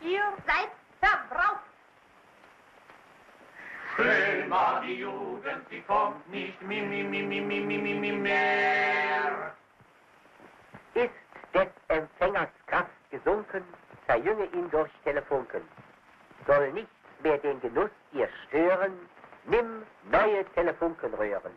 Ihr seid verbraucht. Schön war die Jugend, sie kommt nicht mi, mi, mi, mi, mi, mi, mi, mehr. Ist des Empfängers Kraft gesunken, verjünge ihn durch Telefunken. Soll nichts mehr den Genuss ihr stören, nimm neue Telefunken rühren.